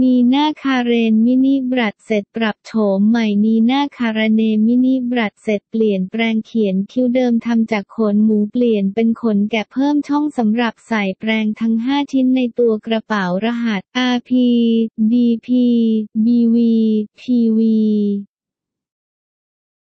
นีนาคาเรนมินิบรัดเสร็จปรับโฉมใหม่นีนาคาราเนมินิบรัดเสร็จเปลี่ยนแปลงเขียนคิ้วเดิมทำจากขนหมูเปลี่ยนเป็นขนแกะเพิ่มช่องสำหรับใส่แปลงทั้ง 5 ชิ้นในตัวกระเป๋ารหัส RP DP BV PV